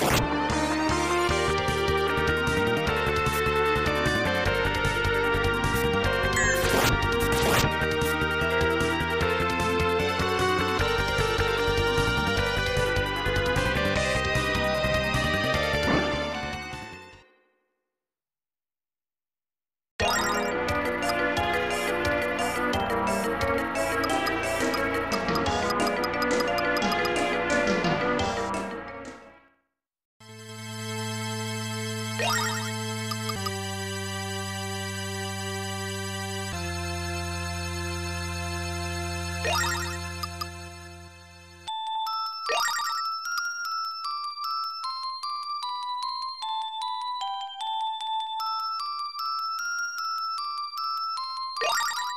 you. Yeah.